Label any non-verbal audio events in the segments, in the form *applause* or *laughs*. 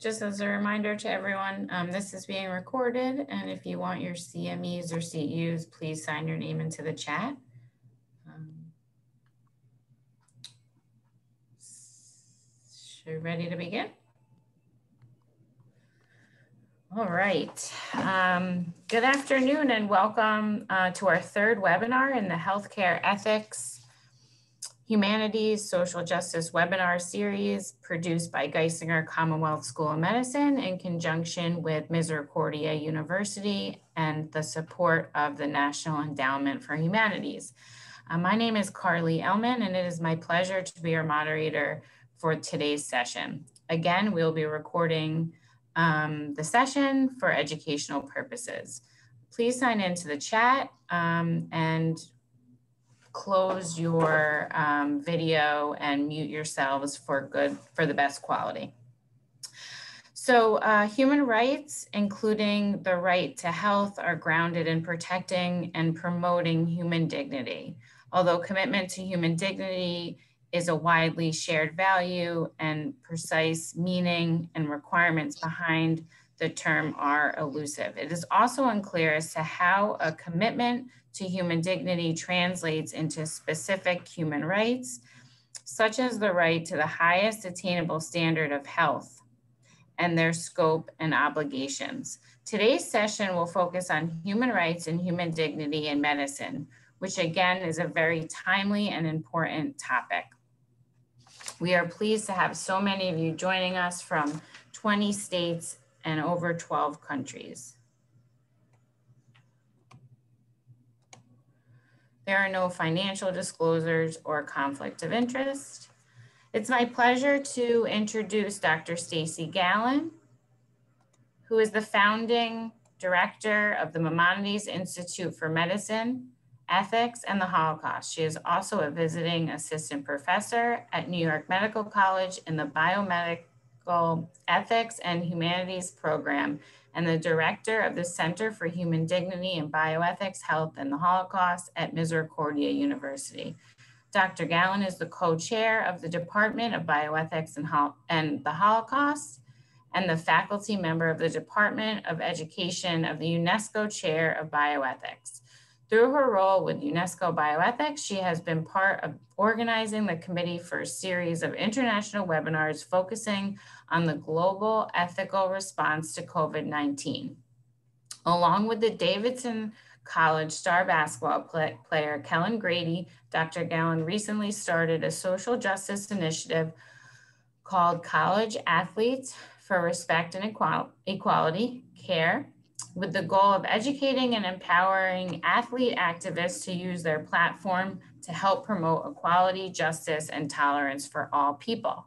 Just as a reminder to everyone, um, this is being recorded, and if you want your CMEs or CEUs, please sign your name into the chat. Um, so ready to begin? All right. Um, good afternoon and welcome uh, to our third webinar in the Healthcare Ethics Humanities Social Justice webinar series produced by Geisinger Commonwealth School of Medicine in conjunction with Misericordia University and the support of the National Endowment for Humanities. Uh, my name is Carly Elman and it is my pleasure to be your moderator for today's session. Again, we'll be recording um, the session for educational purposes. Please sign into the chat um, and close your um, video and mute yourselves for good, for the best quality. So uh, human rights, including the right to health, are grounded in protecting and promoting human dignity. Although commitment to human dignity is a widely shared value and precise meaning and requirements behind the term are elusive. It is also unclear as to how a commitment to human dignity translates into specific human rights, such as the right to the highest attainable standard of health and their scope and obligations. Today's session will focus on human rights and human dignity in medicine, which again is a very timely and important topic. We are pleased to have so many of you joining us from 20 states and over 12 countries. There are no financial disclosures or conflict of interest. It's my pleasure to introduce Dr. Stacy Gallin, who is the founding director of the Maimonides Institute for Medicine, Ethics, and the Holocaust. She is also a visiting assistant professor at New York Medical College in the Biomedical Ethics and Humanities program and the director of the Center for Human Dignity and Bioethics, Health, and the Holocaust at Misericordia University. Dr. Gallin is the co-chair of the Department of Bioethics and, Hol and the Holocaust and the faculty member of the Department of Education of the UNESCO Chair of Bioethics. Through her role with UNESCO Bioethics, she has been part of organizing the committee for a series of international webinars focusing on the global ethical response to COVID-19. Along with the Davidson College star basketball play player Kellan Grady, Dr. Gallin recently started a social justice initiative called College Athletes for Respect and Equality, CARE, with the goal of educating and empowering athlete activists to use their platform to help promote equality, justice, and tolerance for all people.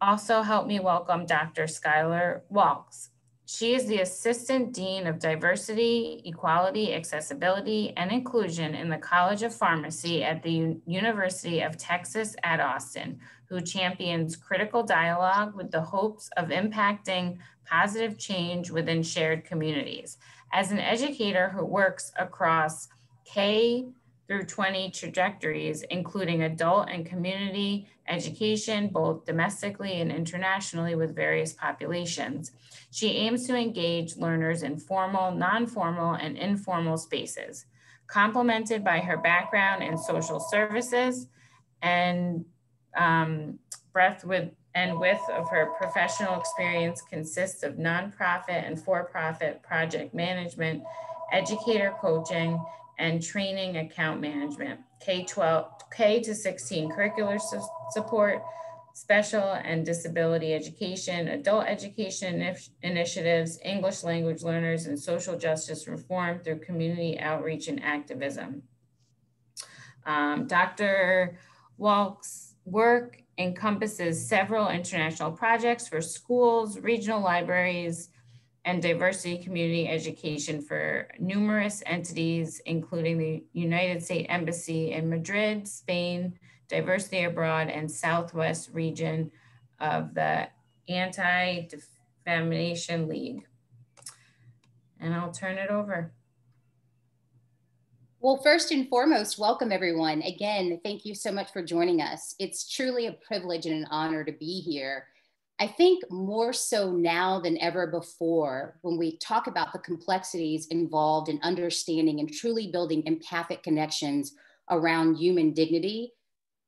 Also help me welcome Dr. Skyller Walkes. She is the Assistant Dean of Diversity, Equality, Accessibility, and Inclusion in the College of Pharmacy at the U University of Texas at Austin, who champions critical dialogue with the hopes of impacting positive change within shared communities. As an educator who works across K through 20 trajectories, including adult and community education, both domestically and internationally with various populations. She aims to engage learners in formal, non-formal, and informal spaces, complemented by her background in social services and um, breadth with and width of her professional experience consists of nonprofit and for-profit project management, educator coaching, and training account management, K-12, K to 16 curricular su support, special and disability education, adult education initiatives, English language learners, and social justice reform through community outreach and activism. Um, Dr. Walkes' work encompasses several international projects for schools, regional libraries, and diversity community education for numerous entities, including the United States Embassy in Madrid, Spain, Diversity Abroad, and Southwest region of the Anti-Defamation League. And I'll turn it over. Well, first and foremost, welcome everyone. Again, thank you so much for joining us. It's truly a privilege and an honor to be here I think more so now than ever before, when we talk about the complexities involved in understanding and truly building empathic connections around human dignity,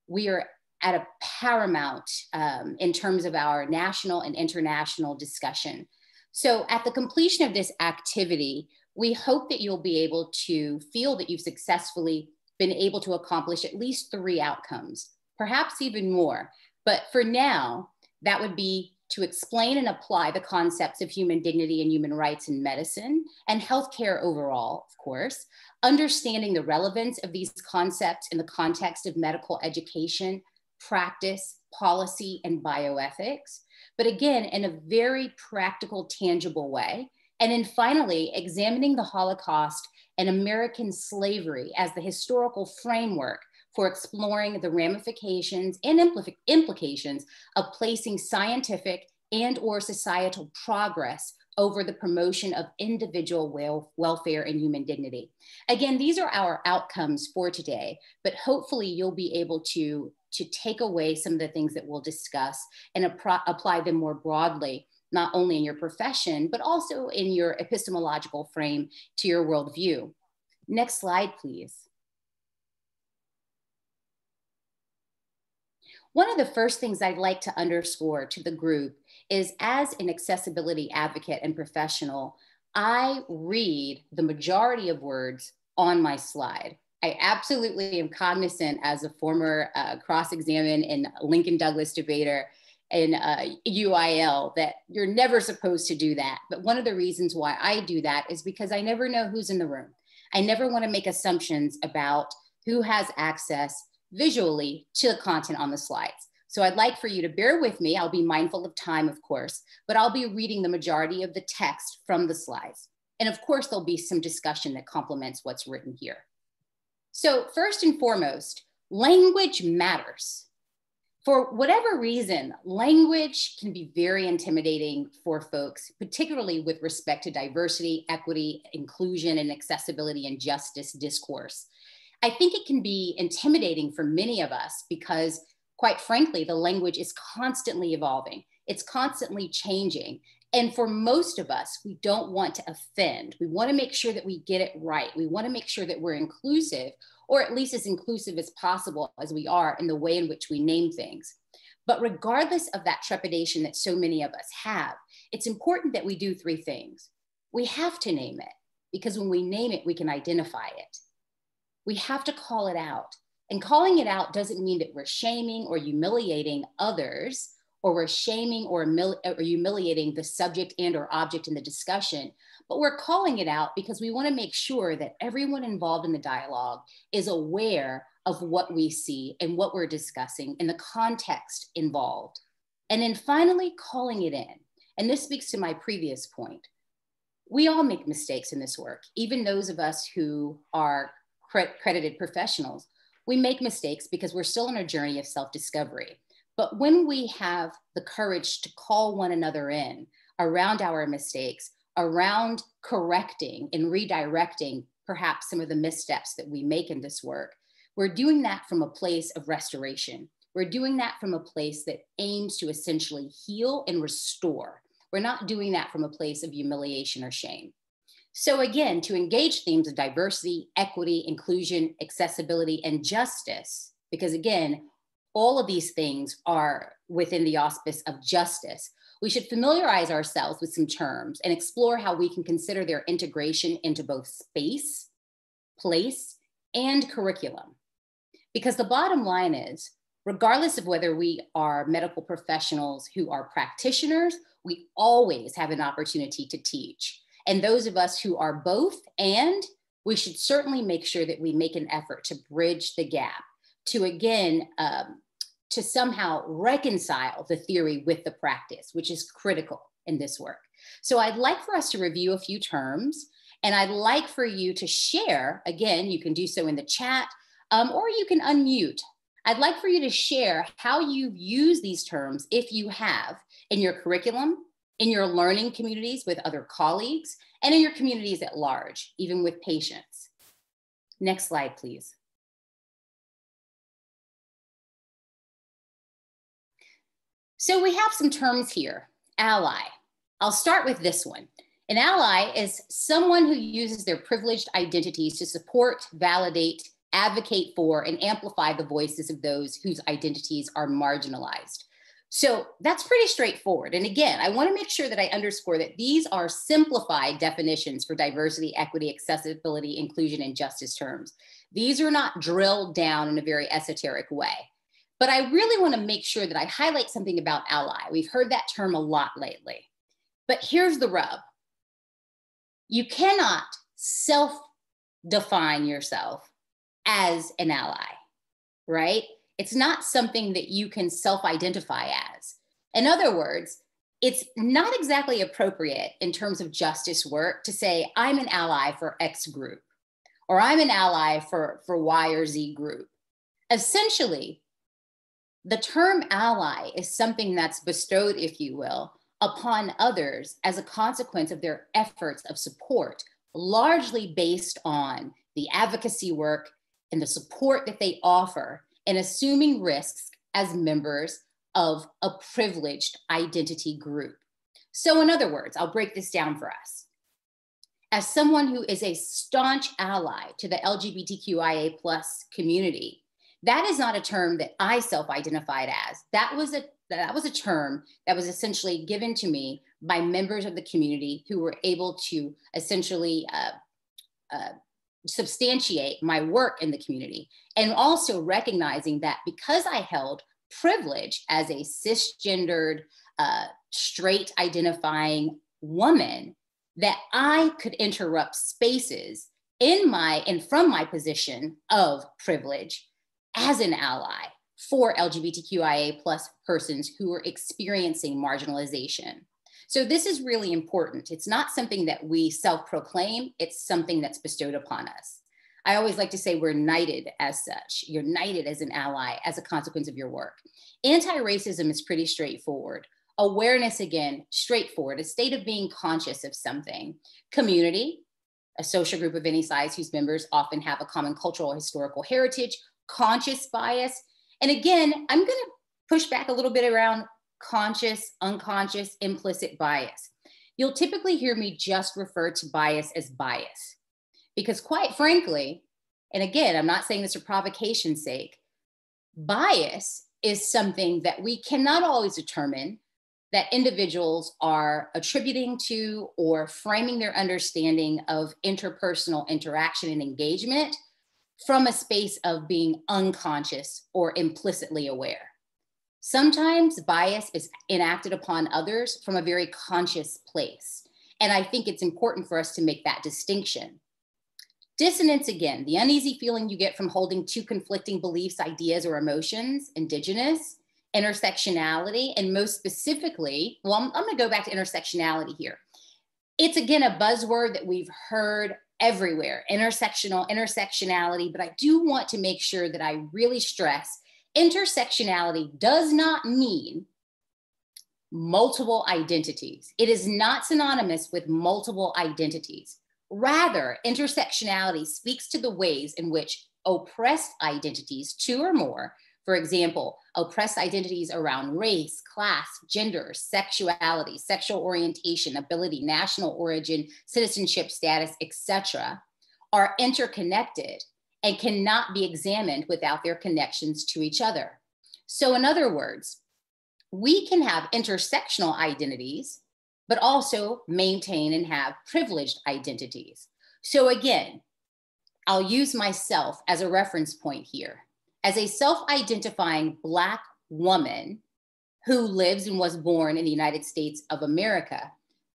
we are at a paramount um, in terms of our national and international discussion. So, at the completion of this activity, we hope that you'll be able to feel that you've successfully been able to accomplish at least three outcomes, perhaps even more. But for now, that would be to explain and apply the concepts of human dignity and human rights in medicine and healthcare overall, of course, understanding the relevance of these concepts in the context of medical education, practice, policy, and bioethics, but again, in a very practical, tangible way. And then finally, examining the Holocaust and American slavery as the historical framework for exploring the ramifications and implications of placing scientific and or societal progress over the promotion of individual wel welfare and human dignity. Again, these are our outcomes for today, but hopefully you'll be able to, to take away some of the things that we'll discuss and apply them more broadly, not only in your profession, but also in your epistemological frame to your worldview. Next slide, please. One of the first things I'd like to underscore to the group is as an accessibility advocate and professional, I read the majority of words on my slide. I absolutely am cognizant as a former uh, cross-examine and Lincoln Douglas debater in uh, UIL that you're never supposed to do that. But one of the reasons why I do that is because I never know who's in the room. I never want to make assumptions about who has access visually to the content on the slides. So I'd like for you to bear with me. I'll be mindful of time, of course, but I'll be reading the majority of the text from the slides. And of course, there'll be some discussion that complements what's written here. So first and foremost, language matters. For whatever reason, language can be very intimidating for folks, particularly with respect to diversity, equity, inclusion, and accessibility and justice discourse. I think it can be intimidating for many of us because, quite frankly, the language is constantly evolving, it's constantly changing. And for most of us, we don't want to offend. We want to make sure that we get it right. We want to make sure that we're inclusive, or at least as inclusive as possible as we are in the way in which we name things. But regardless of that trepidation that so many of us have, it's important that we do three things. We have to name it because when we name it, we can identify it we have to call it out. And calling it out doesn't mean that we're shaming or humiliating others or we're shaming or, or humiliating the subject and or object in the discussion, but we're calling it out because we want to make sure that everyone involved in the dialogue is aware of what we see and what we're discussing and the context involved. And then finally, calling it in. And this speaks to my previous point. We all make mistakes in this work, even those of us who are credited professionals, we make mistakes because we're still on a journey of self discovery. But when we have the courage to call one another in around our mistakes, around correcting and redirecting perhaps some of the missteps that we make in this work, we're doing that from a place of restoration. We're doing that from a place that aims to essentially heal and restore. We're not doing that from a place of humiliation or shame. So, again, to engage themes of diversity, equity, inclusion, accessibility, and justice, because again, all of these things are within the auspice of justice. We should familiarize ourselves with some terms and explore how we can consider their integration into both space, place, and curriculum. Because the bottom line is, regardless of whether we are medical professionals who are practitioners, we always have an opportunity to teach. And those of us who are both and, we should certainly make sure that we make an effort to bridge the gap, to again, um, to somehow reconcile the theory with the practice, which is critical in this work. So I'd like for us to review a few terms, and I'd like for you to share, again, you can do so in the chat, um, or you can unmute. I'd like for you to share how you've used these terms, if you have, in your curriculum, in your learning communities with other colleagues, and in your communities at large, even with patients. Next slide, please. So we have some terms here ally. I'll start with this one. An ally is someone who uses their privileged identities to support, validate, advocate for, and amplify the voices of those whose identities are marginalized. So that's pretty straightforward. And again, I want to make sure that I underscore that these are simplified definitions for diversity, equity, accessibility, inclusion, and justice terms. These are not drilled down in a very esoteric way. But I really want to make sure that I highlight something about ally. We've heard that term a lot lately. But here's the rub you cannot self define yourself as an ally, right? It's not something that you can self identify as. In other words, it's not exactly appropriate in terms of justice work to say, I'm an ally for X group, or I'm an ally for, for Y or Z group. Essentially, the term ally is something that's bestowed, if you will, upon others as a consequence of their efforts of support, largely based on the advocacy work and the support that they offer and assuming risks as members of a privileged identity group. So, in other words, I'll break this down for us. As someone who is a staunch ally to the LGBTQIA plus community, that is not a term that I self-identified as. That was a that was a term that was essentially given to me by members of the community who were able to essentially uh, uh, substantiate my work in the community. And also recognizing that because i held privilege as a cisgendered uh, straight identifying woman that i could interrupt spaces in my and from my position of privilege as an ally for lgbtqia plus persons who are experiencing marginalization so this is really important. It's not something that we self-proclaim, it's something that's bestowed upon us. I always like to say we're knighted as such. You're knighted as an ally as a consequence of your work. Anti-racism is pretty straightforward. Awareness, again, straightforward, a state of being conscious of something. Community, a social group of any size whose members often have a common cultural or historical heritage, conscious bias. And again, I'm going to push back a little bit around conscious, unconscious, implicit bias. You'll typically hear me just refer to bias as bias. Because, quite frankly, and again, I'm not saying this for provocation's sake, bias is something that we cannot always determine that individuals are attributing to or framing their understanding of interpersonal interaction and engagement from a space of being unconscious or implicitly aware. Sometimes bias is enacted upon others from a very conscious place. And I think it's important for us to make that distinction. Dissonance, again, the uneasy feeling you get from holding two conflicting beliefs, ideas, or emotions, indigenous, intersectionality, and most specifically, well, I'm, I'm going to go back to intersectionality here. It's again a buzzword that we've heard everywhere intersectional, intersectionality, but I do want to make sure that I really stress intersectionality does not mean multiple identities. It is not synonymous with multiple identities. Rather, intersectionality speaks to the ways in which oppressed identities, two or more, for example, oppressed identities around race, class, gender, sexuality, sexual orientation, ability, national origin, citizenship status, etc., are interconnected and cannot be examined without their connections to each other. So, in other words, we can have intersectional identities, but also maintain and have privileged identities. So, again, I'll use myself as a reference point here. As a self identifying Black woman who lives and was born in the United States of America,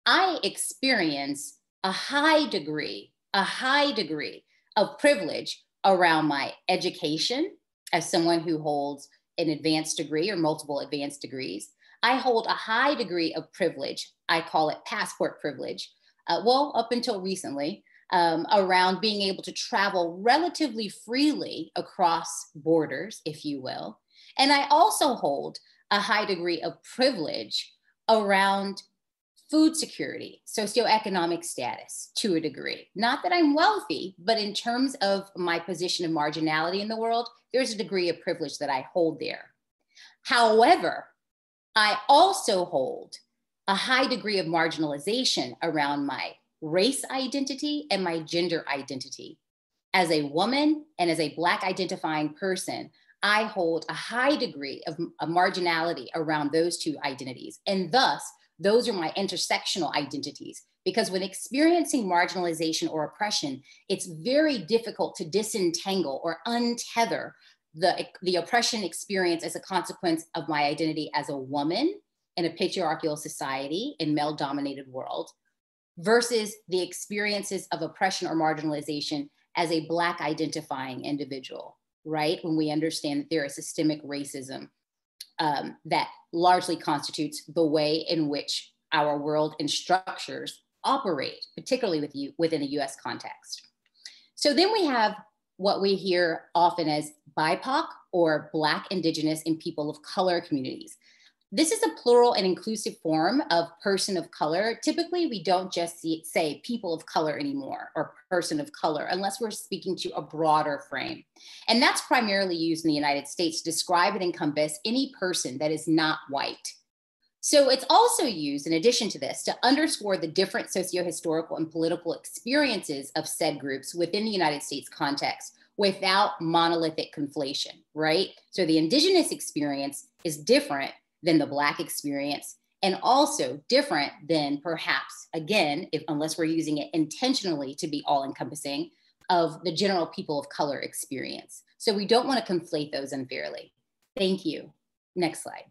I experience a high degree, a high degree of privilege around my education as someone who holds an advanced degree or multiple advanced degrees. I hold a high degree of privilege. I call it passport privilege. Uh, well, up until recently, um, around being able to travel relatively freely across borders, if you will. And I also hold a high degree of privilege around food security, socioeconomic status to a degree. Not that I'm wealthy, but in terms of my position of marginality in the world, there's a degree of privilege that I hold there. However, I also hold a high degree of marginalization around my race identity and my gender identity. As a woman and as a Black identifying person, I hold a high degree of, of marginality around those two identities. And thus, those are my intersectional identities. Because when experiencing marginalization or oppression, it's very difficult to disentangle or untether the, the oppression experience as a consequence of my identity as a woman in a patriarchal society in male dominated world versus the experiences of oppression or marginalization as a black identifying individual right when we understand that there is systemic racism um, that largely constitutes the way in which our world and structures operate particularly with you within a us context so then we have what we hear often as BIPOC or Black, Indigenous, and people of color communities. This is a plural and inclusive form of person of color. Typically, we don't just see, say people of color anymore or person of color unless we're speaking to a broader frame. And that's primarily used in the United States to describe and encompass any person that is not white. So it's also used, in addition to this, to underscore the different socio-historical and political experiences of said groups within the United States context without monolithic conflation, right? So the indigenous experience is different than the Black experience and also different than perhaps, again, if unless we're using it intentionally to be all encompassing, of the general people of color experience. So we don't want to conflate those unfairly. Thank you. Next slide.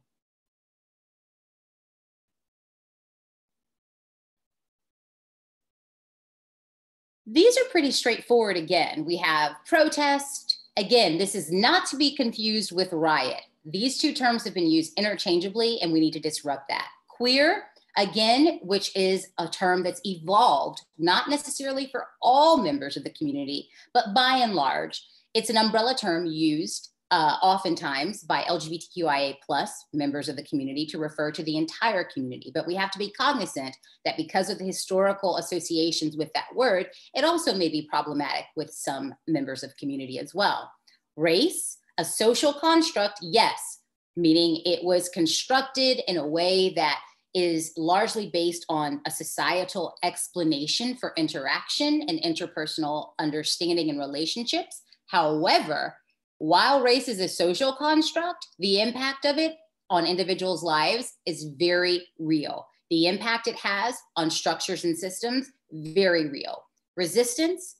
These are pretty straightforward again. We have protest. Again, this is not to be confused with riot. These two terms have been used interchangeably and we need to disrupt that. Queer, again, which is a term that's evolved, not necessarily for all members of the community, but by and large, it's an umbrella term used uh, oftentimes by LGBTQIA plus members of the community to refer to the entire community. But we have to be cognizant that because of the historical associations with that word, it also may be problematic with some members of community as well. Race, a social construct, yes, meaning it was constructed in a way that is largely based on a societal explanation for interaction and interpersonal understanding and relationships. However, while race is a social construct, the impact of it on individuals' lives is very real. The impact it has on structures and systems, very real. Resistance,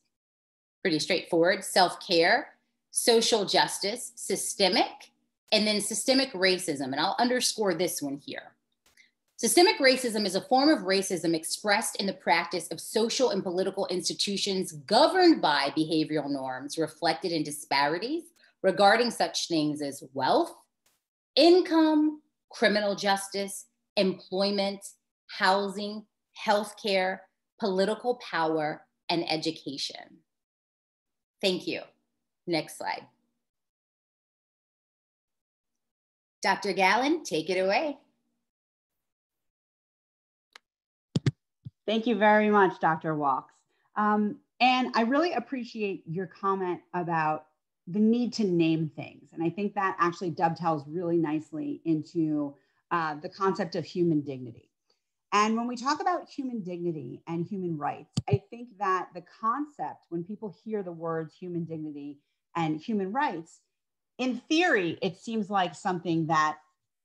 pretty straightforward. Self care, social justice, systemic, and then systemic racism. And I'll underscore this one here. Systemic racism is a form of racism expressed in the practice of social and political institutions governed by behavioral norms reflected in disparities regarding such things as wealth, income, criminal justice, employment, housing, healthcare, political power, and education. Thank you. Next slide. Dr. Gallin, take it away. Thank you very much, Dr. Walkes. Um, and I really appreciate your comment about the need to name things. And I think that actually dovetails really nicely into uh, the concept of human dignity. And when we talk about human dignity and human rights, I think that the concept, when people hear the words human dignity and human rights, in theory, it seems like something that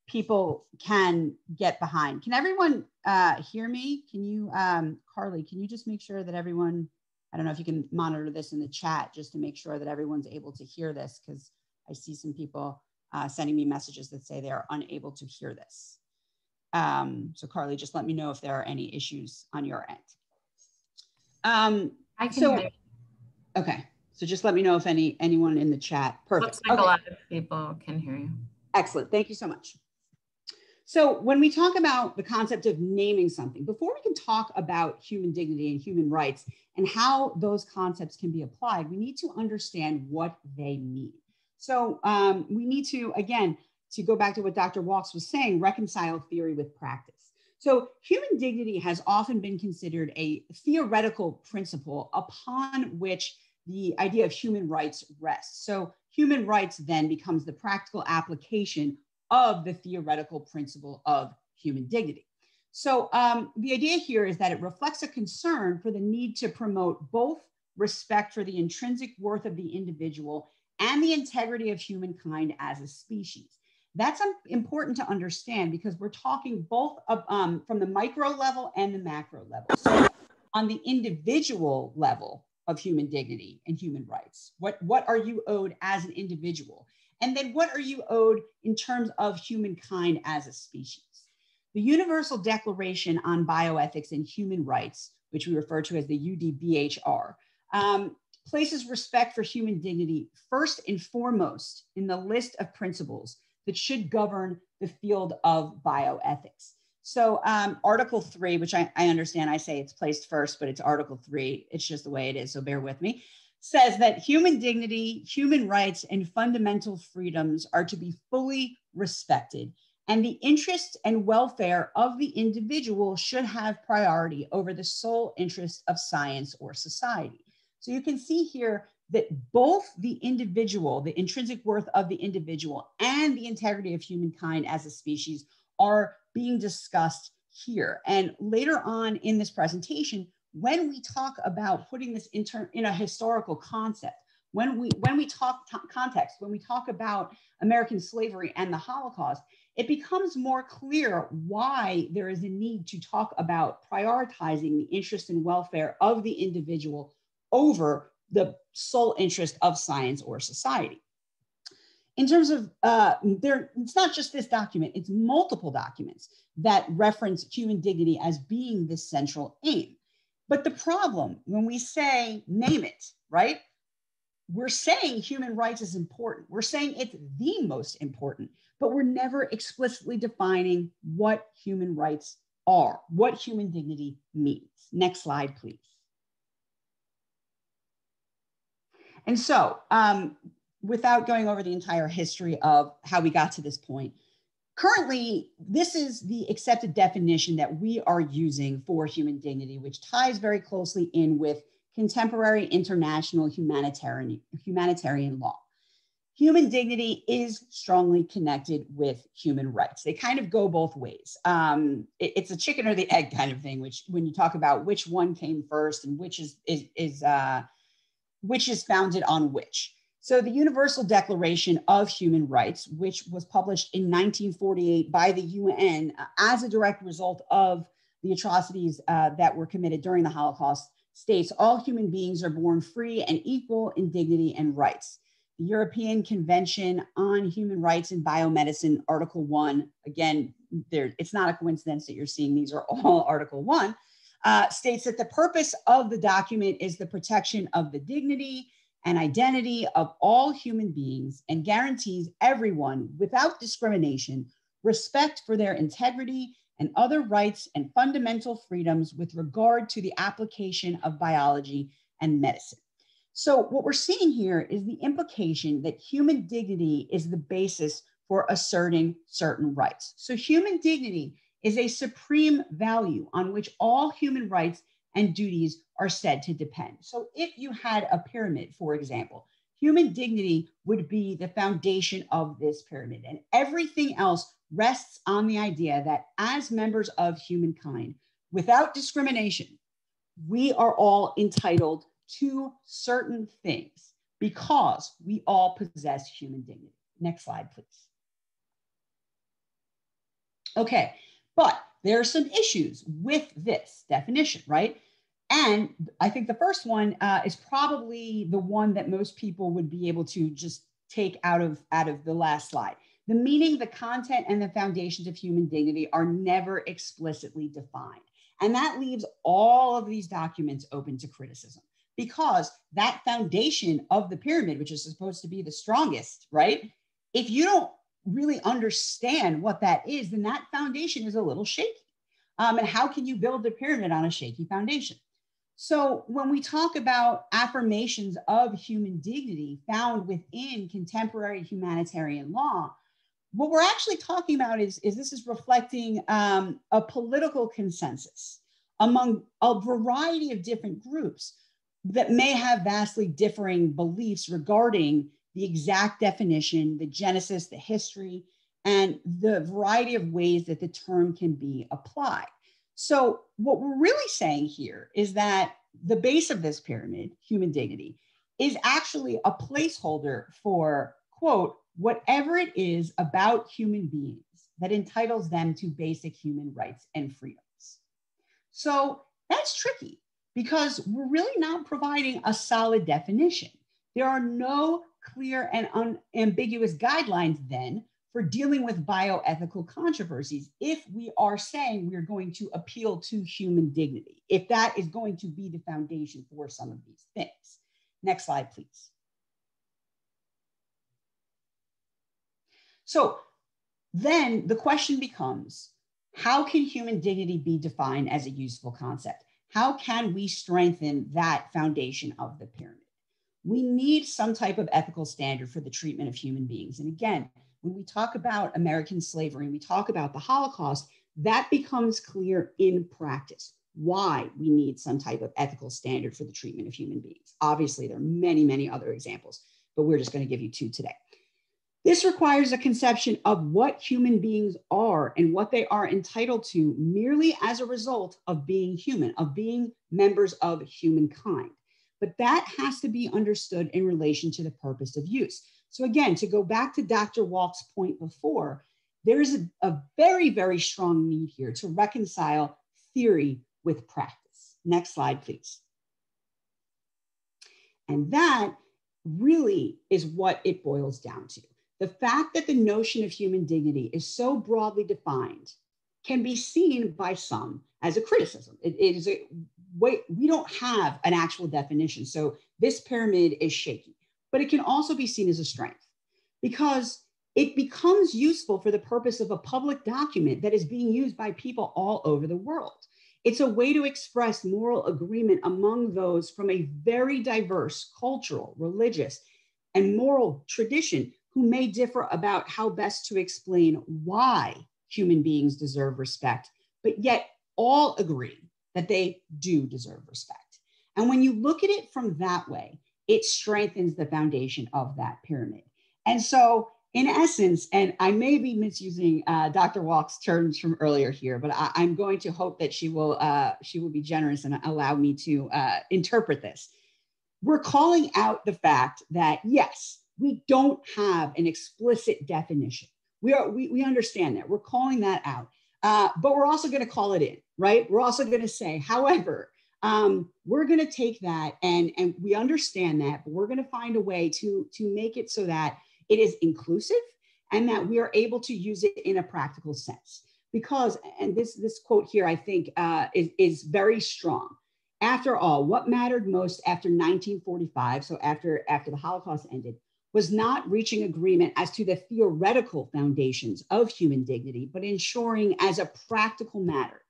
people can get behind. Can everyone uh, hear me? Can you, um, Carly, can you just make sure that everyone I don't know if you can monitor this in the chat just to make sure that everyone's able to hear this because I see some people uh, sending me messages that say they are unable to hear this. Um, so Carly, just let me know if there are any issues on your end. Um, I can so. Okay, so just let me know if any anyone in the chat. Perfect. Looks like okay. a lot of people can hear you. Excellent. Thank you so much. So when we talk about the concept of naming something, before we can talk about human dignity and human rights and how those concepts can be applied, we need to understand what they mean. So um, we need to, again, to go back to what Dr. Walkes was saying, reconcile theory with practice. So human dignity has often been considered a theoretical principle upon which the idea of human rights rests. So human rights then becomes the practical application of the theoretical principle of human dignity. So um, the idea here is that it reflects a concern for the need to promote both respect for the intrinsic worth of the individual and the integrity of humankind as a species. That's important to understand because we're talking both of, um, from the micro level and the macro level. So on the individual level of human dignity and human rights, what, what are you owed as an individual? And then what are you owed in terms of humankind as a species? The Universal Declaration on Bioethics and Human Rights, which we refer to as the UDBHR, um, places respect for human dignity first and foremost in the list of principles that should govern the field of bioethics. So, um, Article 3, which I, I understand I say it's placed first, but it's Article 3, it's just the way it is, so bear with me, says that human dignity, human rights, and fundamental freedoms are to be fully respected. And the interests and welfare of the individual should have priority over the sole interest of science or society. So you can see here that both the individual, the intrinsic worth of the individual, and the integrity of humankind as a species are being discussed here. And later on in this presentation, when we talk about putting this in, in a historical concept, when we when we talk context, when we talk about American slavery and the Holocaust, it becomes more clear why there is a need to talk about prioritizing the interest and welfare of the individual over the sole interest of science or society. In terms of uh, there, it's not just this document, it's multiple documents that reference human dignity as being the central aim. But the problem when we say name it, right? We're saying human rights is important. We're saying it's the most important, but we're never explicitly defining what human rights are, what human dignity means. Next slide, please. And so, um, without going over the entire history of how we got to this point, currently, this is the accepted definition that we are using for human dignity, which ties very closely in with contemporary international humanitarian, humanitarian law. Human dignity is strongly connected with human rights. They kind of go both ways. Um, it, it's a chicken or the egg kind of thing, which when you talk about which one came first and which is, is, is uh, which is founded on which. So, the Universal Declaration of Human Rights, which was published in 1948 by the UN uh, as a direct result of the atrocities uh, that were committed during the Holocaust, states all human beings are born free and equal in dignity and rights. The European Convention on Human Rights in Biomedicine, Article 1, again, there, it's not a coincidence that you're seeing these are all *laughs* Article 1 uh, states that the purpose of the document is the protection of the dignity and identity of all human beings and guarantees everyone without discrimination respect for their integrity and other rights and fundamental freedoms with regard to the application of biology and medicine. So, what we're seeing here is the implication that human dignity is the basis for asserting certain rights. So, human dignity is a supreme value on which all human rights and duties are said to depend. So, if you had a pyramid, for example, human dignity would be the foundation of this pyramid, and everything else rests on the idea that as members of humankind, without discrimination, we are all entitled to certain things because we all possess human dignity. Next slide, please. Okay, but there are some issues with this definition, right? And I think the first one uh, is probably the one that most people would be able to just take out of out of the last slide. The meaning, the content, and the foundations of human dignity are never explicitly defined. And that leaves all of these documents open to criticism because that foundation of the pyramid, which is supposed to be the strongest, right? If you don't really understand what that is, then that foundation is a little shaky. Um, and how can you build a pyramid on a shaky foundation? So, when we talk about affirmations of human dignity found within contemporary humanitarian law, what we're actually talking about is, is this is reflecting um, a political consensus among a variety of different groups that may have vastly differing beliefs regarding the exact definition, the genesis, the history, and the variety of ways that the term can be applied. So, what we're really saying here is that the base of this pyramid, human dignity, is actually a placeholder for, quote, whatever it is about human beings that entitles them to basic human rights and freedoms. So, that's tricky because we're really not providing a solid definition. There are no clear and unambiguous guidelines then for dealing with bioethical controversies if we are saying we're going to appeal to human dignity, if that is going to be the foundation for some of these things. Next slide, please. So then the question becomes, how can human dignity be defined as a useful concept? How can we strengthen that foundation of the pyramid? We need some type of ethical standard for the treatment of human beings. And again, when we talk about American slavery and we talk about the Holocaust, that becomes clear in practice why we need some type of ethical standard for the treatment of human beings. Obviously, there are many, many other examples, but we're just going to give you two today. This requires a conception of what human beings are and what they are entitled to merely as a result of being human, of being members of humankind. But that has to be understood in relation to the purpose of use. So again, to go back to Dr. Walkes' point before, there is a, a very, very strong need here to reconcile theory with practice. Next slide, please. And that really is what it boils down to. The fact that the notion of human dignity is so broadly defined can be seen by some as a criticism. it, it is a way, we don't have an actual definition. So this pyramid is shaky but it can also be seen as a strength because it becomes useful for the purpose of a public document that is being used by people all over the world. It's a way to express moral agreement among those from a very diverse cultural, religious, and moral tradition who may differ about how best to explain why human beings deserve respect, but yet all agree that they do deserve respect. And when you look at it from that way, it strengthens the foundation of that pyramid. And so, in essence, and I may be misusing uh, Dr. Walkes' terms from earlier here, but I, am going to hope that she will uh, she will be generous and allow me to uh, interpret this. We're calling out the fact that yes, we don't have an explicit definition. We are we, we understand that. We're calling that out, uh, but we're also going to call it in, right? We're also going to say, however, um, we're going to take that and and we understand that but we're going to find a way to to make it so that it is inclusive and that we are able to use it in a practical sense because and this this quote here i think uh, is, is very strong after all what mattered most after 1945 so after after the holocaust ended was not reaching agreement as to the theoretical foundations of human dignity but ensuring as a practical matter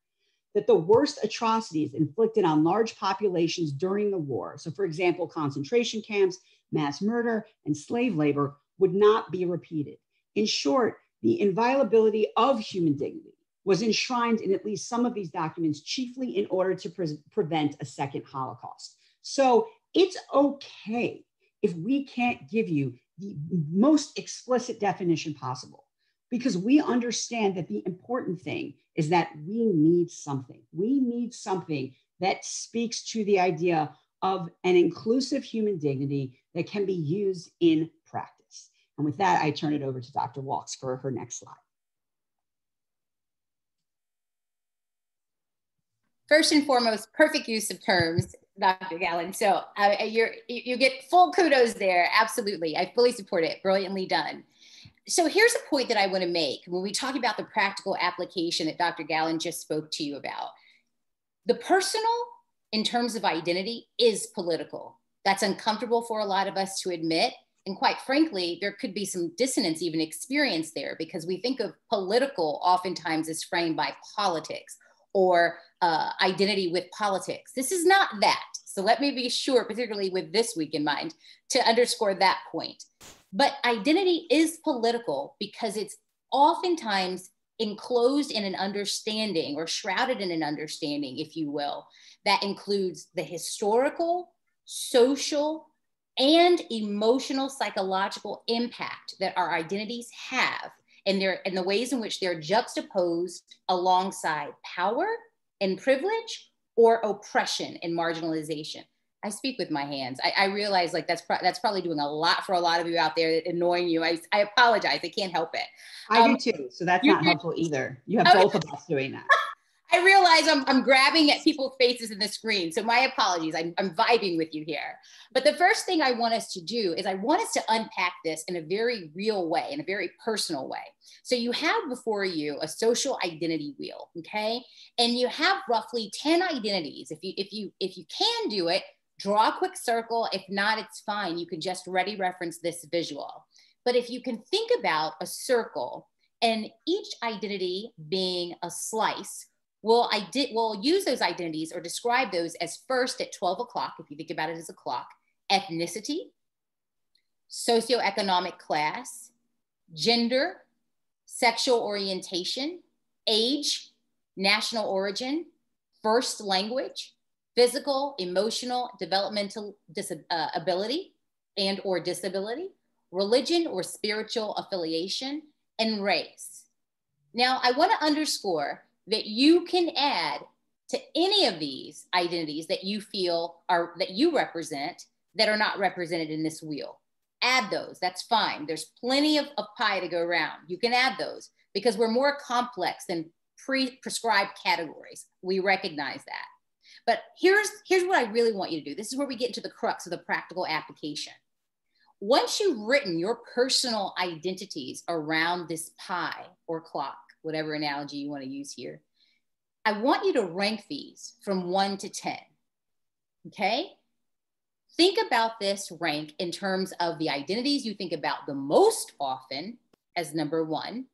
that the worst atrocities inflicted on large populations during the war, so for example, concentration camps, mass murder, and slave labor, would not be repeated. In short, the inviolability of human dignity was enshrined in at least some of these documents, chiefly in order to pre- prevent a second Holocaust. So it's okay if we can't give you the most explicit definition possible because we understand that the important thing is that we need something. We need something that speaks to the idea of an inclusive human dignity that can be used in practice. And with that, I turn it over to Dr. Walkes for her next slide. First and foremost, perfect use of terms, Dr. Gallin. So uh, you're, you get full kudos there. Absolutely. I fully support it. Brilliantly done so here's a point that I want to make when we talk about the practical application that Dr. Gallin just spoke to you about. The personal, in terms of identity, is political. That's uncomfortable for a lot of us to admit. And quite frankly, there could be some dissonance even experienced there because we think of political oftentimes as framed by politics or uh, identity with politics. This is not that. So let me be sure, particularly with this week in mind, to underscore that point. But identity is political because it's oftentimes enclosed in an understanding or shrouded in an understanding, if you will, that includes the historical, social, and emotional psychological impact that our identities have and they're and the ways in which they're juxtaposed alongside power and privilege or oppression and marginalization. I speak with my hands. I, I realize like that's pro- that's probably doing a lot for a lot of you out there, annoying you. I, I apologize. I can't help it. I um, do too. So that's not helpful either. You have oh, both of us doing that. *laughs* I realize I'm, I'm grabbing at people's faces in the screen. So my apologies. I'm, I'm vibing with you here. But the first thing I want us to do is I want us to unpack this in a very real way, in a very personal way. So you have before you a social identity wheel, okay? And you have roughly 10 identities. If you if you if you can do it, draw a quick circle. If not, it's fine. You can just ready reference this visual. But if you can think about a circle and each identity being a slice We'll, I did, we'll use those identities or describe those as first at 12 o'clock, if you think about it as a clock, ethnicity, socioeconomic class, gender, sexual orientation, age, national origin, first language, physical, emotional, developmental disability uh, and or disability, religion or spiritual affiliation, and race. Now, I want to underscore that you can add to any of these identities that you feel are that you represent that are not represented in this wheel. Add those. That's fine. There's plenty of, of pie to go around. You can add those because we're more complex than pre-prescribed categories. We recognize that. But here's, here's what I really want you to do. This is where we get into the crux of the practical application. Once you've written your personal identities around this pie or clock, whatever analogy you want to use here. I want you to rank these from one to 10. Okay? Think about this rank in terms of the identities you think about the most often as number one,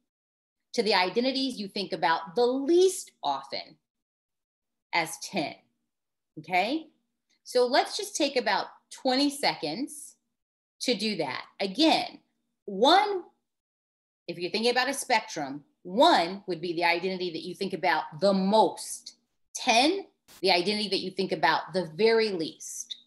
to the identities you think about the least often as 10. Okay? So let's just take about 20 seconds to do that. Again, one, if you're thinking about a spectrum, one would be the identity that you think about the most. 10, the identity that you think about the very least.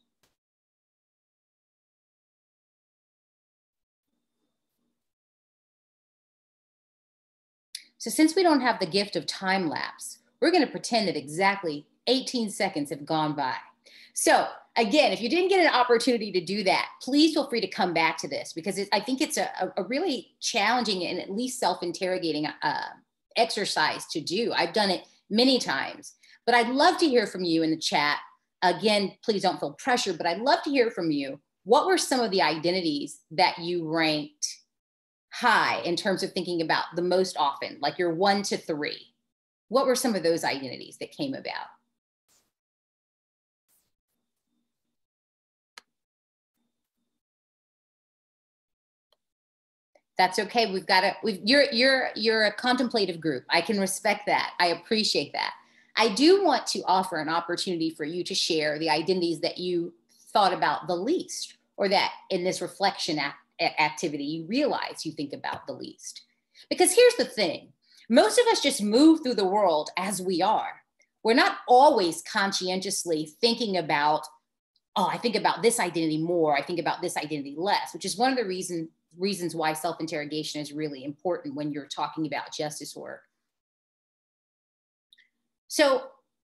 So since we don't have the gift of time lapse, we're gonna pretend that exactly 18 seconds have gone by. So again, if you didn't get an opportunity to do that, please feel free to come back to this because it, I think it's a, a, really challenging and at least self-interrogating uh, exercise to do. I've done it many times, but I'd love to hear from you in the chat. Again, please don't feel pressure, but I'd love to hear from you. What were some of the identities that you ranked high in terms of thinking about the most often, like your one to three? What were some of those identities that came about? That's okay. We've got a we've, you're you're you're a contemplative group. I can respect that. I appreciate that. I do want to offer an opportunity for you to share the identities that you thought about the least or that in this reflection activity you realize you think about the least. Because here's the thing. Most of us just move through the world as we are. We're not always conscientiously thinking about oh i think about this identity more. I think about this identity less which is one of the reasons reasons why self-interrogation is really important when you're talking about justice work. So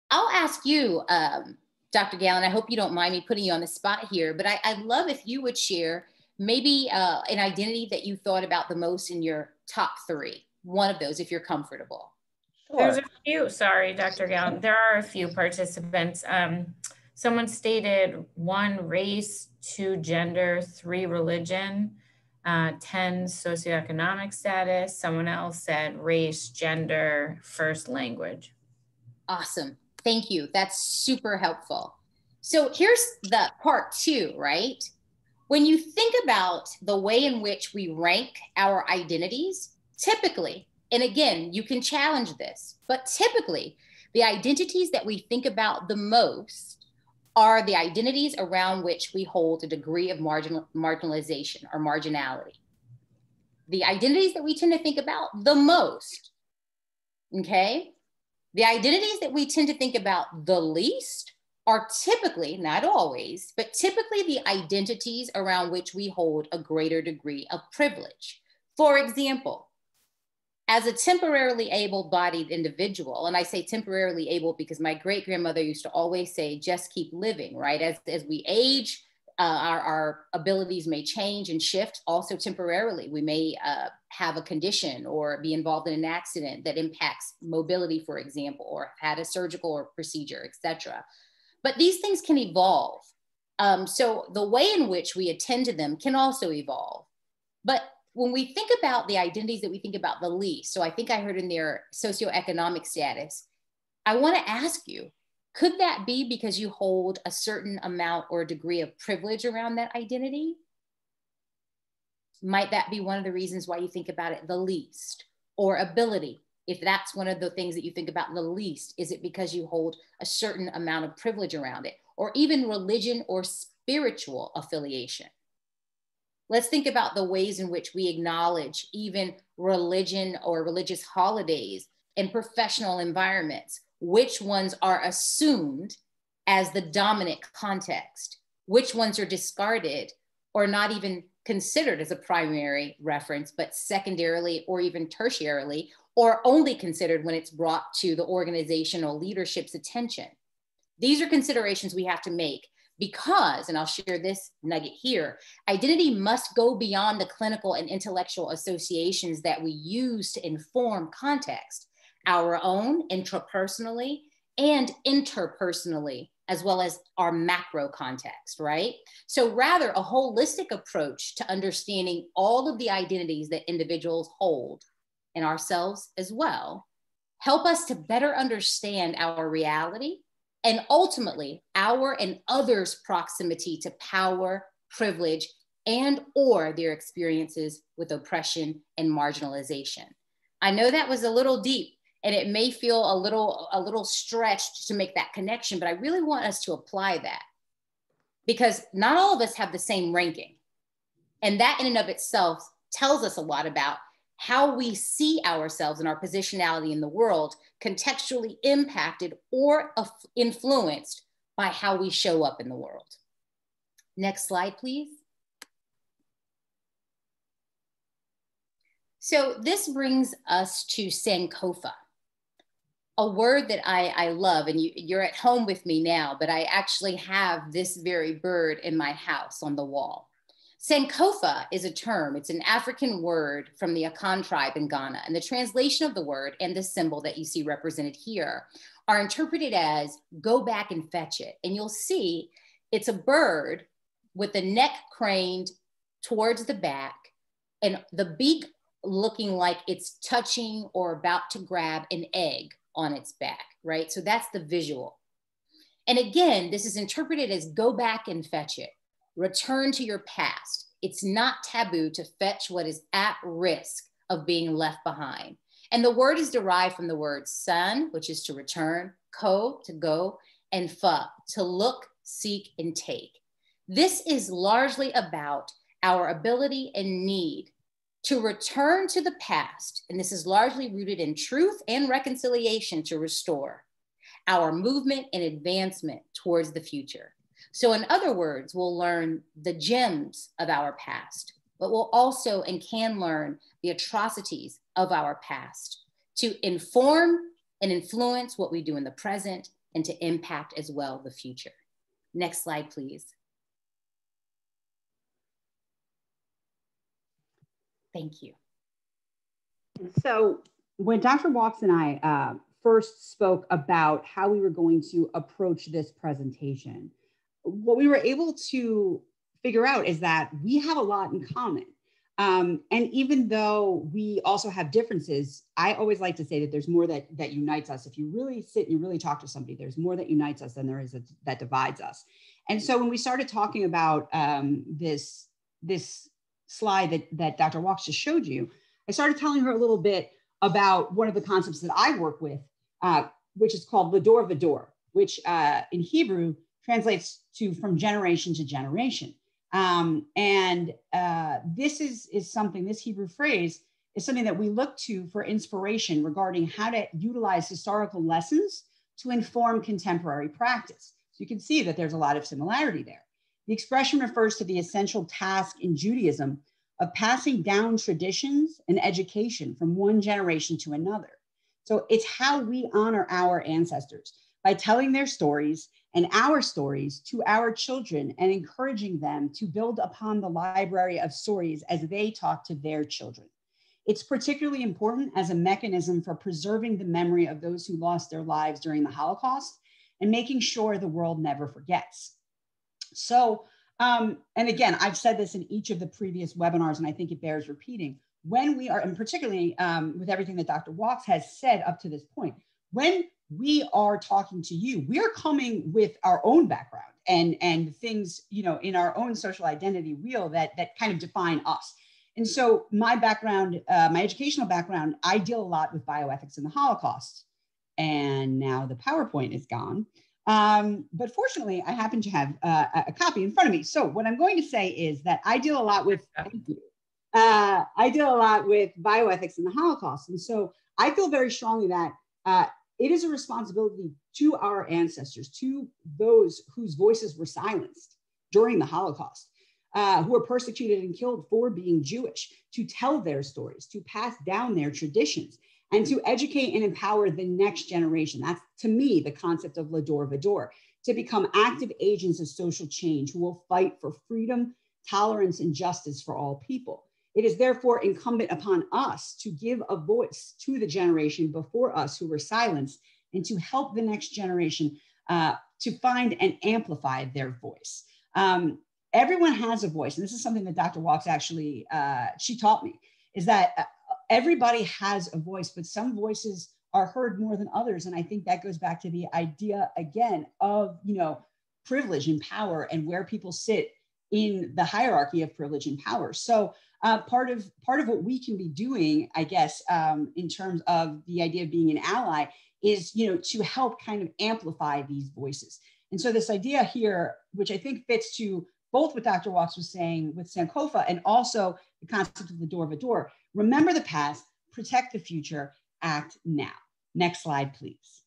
I'll ask you, um, Dr. Gallin, I hope you don't mind me putting you on the spot here, but I, would love if you would share maybe uh, an identity that you thought about the most in your top three, one of those, if you're comfortable. Sure. There's a few, sorry, Dr. Gallin. There are a few participants. Um, someone stated one race, two gender, three religion, uh, 10 socioeconomic status. Someone else said race, gender, first language. Awesome. Thank you. That's super helpful. So here's the part two, right? When you think about the way in which we rank our identities, typically, and again, you can challenge this, but typically, the identities that we think about the most are the identities around which we hold a degree of marginal, marginalization or marginality. The identities that we tend to think about the most, okay? The identities that we tend to think about the least are typically, not always, but typically the identities around which we hold a greater degree of privilege. For example, as a temporarily able bodied individual, and I say temporarily able because my great grandmother used to always say, just keep living, right? As, as we age, uh, our, our abilities may change and shift also temporarily. We may uh, have a condition or be involved in an accident that impacts mobility, for example, or had a surgical or procedure, etc. But these things can evolve. Um, so the way in which we attend to them can also evolve. But when we think about the identities that we think about the least, so I think I heard in their socioeconomic status, I want to ask you, could that be because you hold a certain amount or degree of privilege around that identity? Might that be one of the reasons why you think about it the least? Or ability, if that's one of the things that you think about the least, is it because you hold a certain amount of privilege around it? Or even religion or spiritual affiliation? Let's think about the ways in which we acknowledge even religion or religious holidays in professional environments. Which ones are assumed as the dominant context? Which ones are discarded or not even considered as a primary reference, but secondarily or even tertiarily, or only considered when it's brought to the organizational leadership's attention? These are considerations we have to make because, and I'll share this nugget here, identity must go beyond the clinical and intellectual associations that we use to inform context, our own intrapersonally and interpersonally, as well as our macro context, right? So, rather, a holistic approach to understanding all of the identities that individuals hold and ourselves as well help us to better understand our reality and ultimately our and others proximity to power privilege and or their experiences with oppression and marginalization. I know that was a little deep and it may feel a little a little stretched to make that connection but i really want us to apply that. Because not all of us have the same ranking. And that in and of itself tells us a lot about how we see ourselves and our positionality in the world contextually impacted or influenced by how we show up in the world. Next slide, please. So this brings us to Sankofa, a word that I, I love, and you, you're at home with me now, but I actually have this very bird in my house on the wall. Sankofa is a term, it's an African word from the Akan tribe in Ghana. And the translation of the word and the symbol that you see represented here are interpreted as go back and fetch it. And you'll see it's a bird with the neck craned towards the back and the beak looking like it's touching or about to grab an egg on its back, right? So that's the visual. And again, this is interpreted as go back and fetch it return to your past. It's not taboo to fetch what is at risk of being left behind. And the word is derived from the word san, which is to return, ko, to go, and fa, to look, seek, and take. This is largely about our ability and need to return to the past. And this is largely rooted in truth and reconciliation to restore our movement and advancement towards the future. So, in other words, we'll learn the gems of our past, but we'll also and can learn the atrocities of our past to inform and influence what we do in the present and to impact as well the future. Next slide, please. Thank you. So, when Dr. Walkes and I uh, first spoke about how we were going to approach this presentation, what we were able to figure out is that we have a lot in common. Um, and even though we also have differences, I always like to say that there's more that that unites us. If you really sit and you really talk to somebody, there's more that unites us than there is a, that divides us. And so when we started talking about um, this this slide that that Dr. Walkes just showed you, I started telling her a little bit about one of the concepts that I work with, uh, which is called Lador Vador, which uh, in Hebrew translates to from generation to generation. Um, and uh, this is, is something, this Hebrew phrase is something that we look to for inspiration regarding how to utilize historical lessons to inform contemporary practice. So you can see that there's a lot of similarity there. The expression refers to the essential task in Judaism of passing down traditions and education from one generation to another. So it's how we honor our ancestors by telling their stories and our stories to our children and encouraging them to build upon the library of stories as they talk to their children. It's particularly important as a mechanism for preserving the memory of those who lost their lives during the Holocaust and making sure the world never forgets. So, um, and again, I've said this in each of the previous webinars, and I think it bears repeating. When we are, and particularly um, with everything that Dr. Walkes has said up to this point, when we are talking to you, we're coming with our own background and and things, you know, in our own social identity wheel that that kind of define us. And so my background, uh, my educational background, I deal a lot with bioethics and the Holocaust. And now the PowerPoint is gone. Um, but fortunately, I happen to have uh, a copy in front of me. So what I'm going to say is that I deal a lot with, *laughs* thank you. Uh, I deal a lot with bioethics and the Holocaust. And so I feel very strongly that uh, it is a responsibility to our ancestors, to those whose voices were silenced during the Holocaust, uh, who were persecuted and killed for being Jewish, to tell their stories, to pass down their traditions, and to educate and empower the next generation. That's to me the concept of Lador Vador, to become active agents of social change who will fight for freedom, tolerance, and justice for all people. It is therefore incumbent upon us to give a voice to the generation before us who were silenced and to help the next generation uh, to find and amplify their voice. Um, everyone has a voice, and this is something that Dr. Walkes actually uh, she taught me is that uh, everybody has a voice, but some voices are heard more than others. And I think that goes back to the idea again of, you know, privilege and power and where people sit in the hierarchy of privilege and power. So uh, part of part of what we can be doing, I guess, um, in terms of the idea of being an ally, is you know to help kind of amplify these voices. And so this idea here, which I think fits to both what Dr. Walkes was saying with Sankofa and also the concept of Lador Vador, Remember the past, protect the future, act now. Next slide, please.